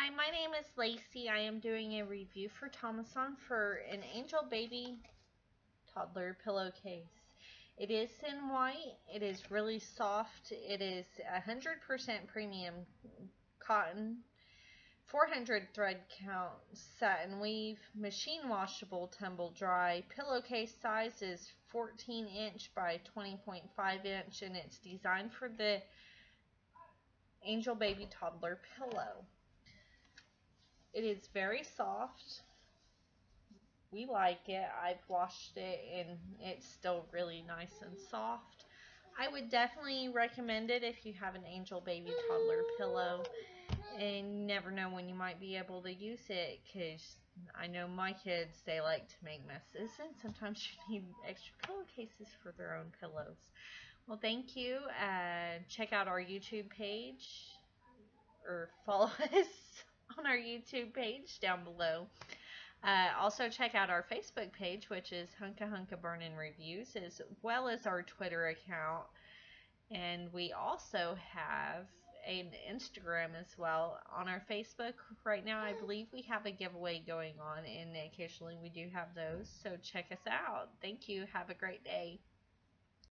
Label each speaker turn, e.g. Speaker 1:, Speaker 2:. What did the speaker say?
Speaker 1: Hi, my name is Lacey. I am doing a review for Thomason for an Angel Baby Toddler Pillowcase. It is in white. It is really soft. It is 100% premium cotton, 400 thread count, satin weave, machine washable, tumble dry. Pillowcase size is 14 inch by 20.5 inch and it's designed for the Angel Baby Toddler Pillow. It is very soft. We like it. I've washed it and it's still really nice and soft. I would definitely recommend it if you have an angel baby toddler pillow and never know when you might be able to use it because I know my kids, they like to make messes and sometimes you need extra pillowcases for their own pillows. Well, thank you. Uh, check out our YouTube page or follow us our YouTube page down below. Uh, also, check out our Facebook page, which is Hunka Hunka Burnin' Reviews, as well as our Twitter account. And we also have an Instagram as well. On our Facebook right now, I believe we have a giveaway going on, and occasionally we do have those. So check us out. Thank you. Have a great day.